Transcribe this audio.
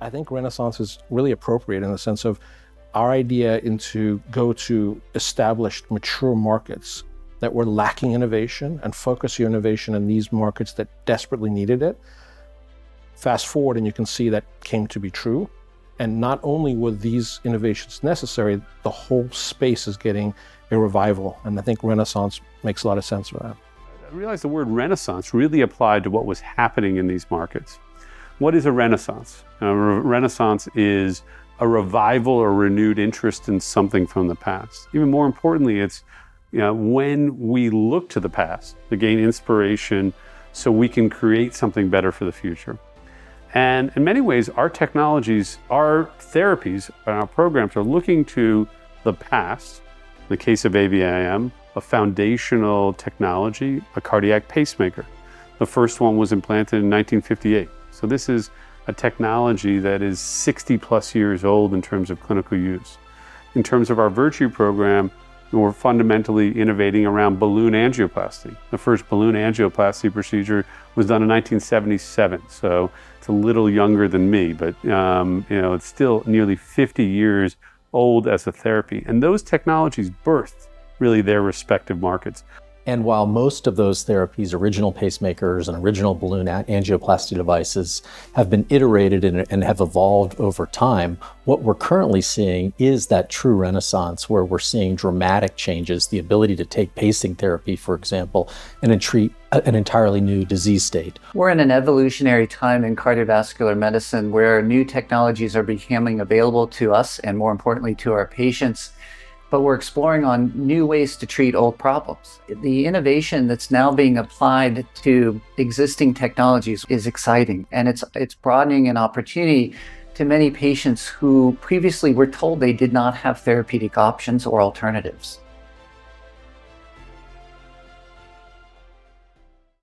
I think Renaissance is really appropriate in the sense of our idea into go to established mature markets that were lacking innovation and focus your innovation in these markets that desperately needed it. Fast forward and you can see that came to be true. And not only were these innovations necessary, the whole space is getting a revival. And I think Renaissance makes a lot of sense for that. I realized the word Renaissance really applied to what was happening in these markets. What is a Renaissance? Uh, a renaissance is a revival or renewed interest in something from the past. Even more importantly, it's you know, when we look to the past to gain inspiration so we can create something better for the future. And in many ways, our technologies, our therapies, and our programs are looking to the past. In the case of AVIM, a foundational technology, a cardiac pacemaker. The first one was implanted in 1958. So this is a technology that is 60 plus years old in terms of clinical use. In terms of our Virtue program, we're fundamentally innovating around balloon angioplasty. The first balloon angioplasty procedure was done in 1977, so it's a little younger than me, but um, you know it's still nearly 50 years old as a therapy. And those technologies birthed really their respective markets. And while most of those therapies, original pacemakers and original balloon angioplasty devices, have been iterated and, have evolved over time, what we're currently seeing is that true renaissance where we're seeing dramatic changes, the ability to take pacing therapy, for example, and treat an entirely new disease state. We're in an evolutionary time in cardiovascular medicine where new technologies are becoming available to us and more importantly to our patients but we're exploring on new ways to treat old problems. The innovation that's now being applied to existing technologies is exciting and it's it's broadening an opportunity to many patients who previously were told they did not have therapeutic options or alternatives.